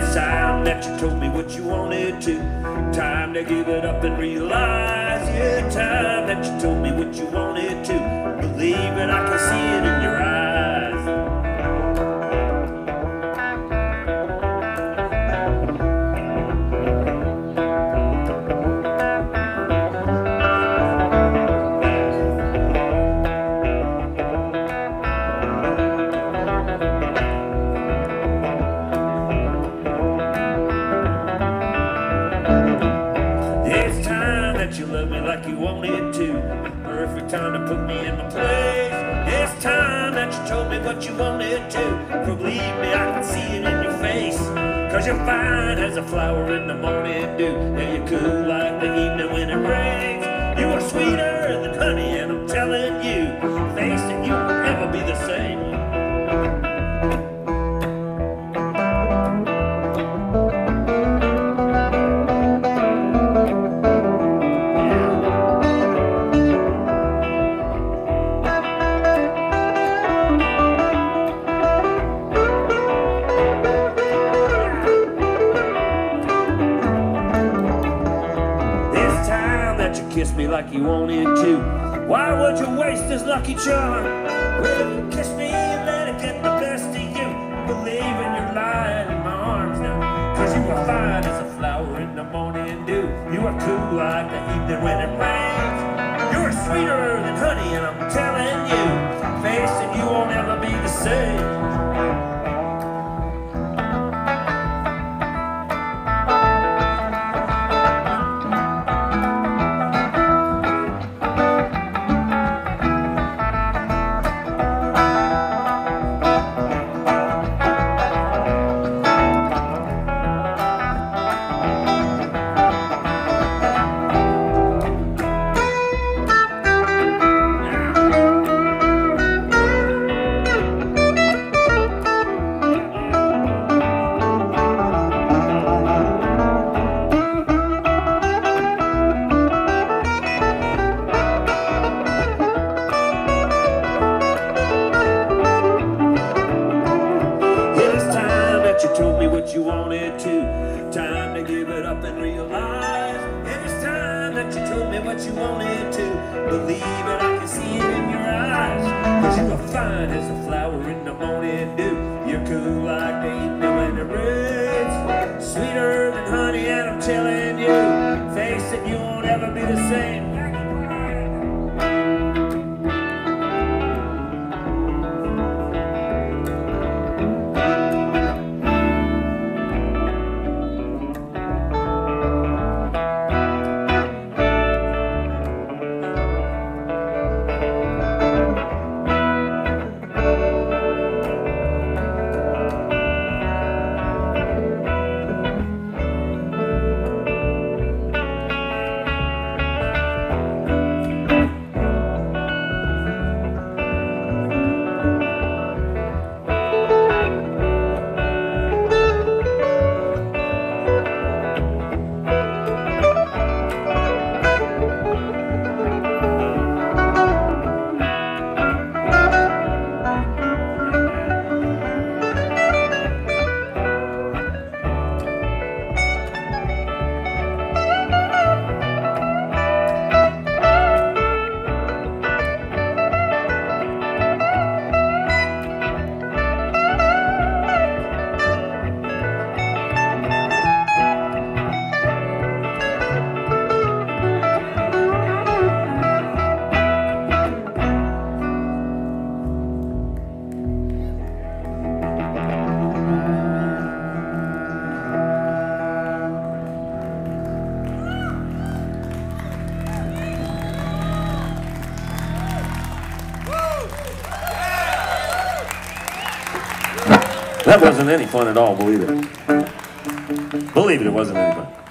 Time that you told me what you wanted to. Time to give it up and realize. Yeah, time that you told me what you wanted to. Believe it, I can see it put me in my place. It's time that you told me what you wanted to. For Believe me, I can see it in your face. Cause you're fine as a flower in the morning dew. And you're cool like the evening when it rains. You are sweeter kissed me like you wanted to. Why would you waste this lucky charm? Well, you kiss me and let it get the best of you. Believe in your lying in my arms now. Cause you are fine as a flower in the morning dew. You are cool like the evening when it rains. You're sweeter than honey, and I'm telling you wanted to. Time to give it up and realize. It is time that you told me what you wanted to. Believe it, I can see it in your eyes. Cause you are fine as a flower in the morning dew. You're cool like the evening when it rains. Sweeter than honey, and I'm telling you, face it, you won't ever be the same. That wasn't any fun at all, believe it. Believe it, it wasn't any fun.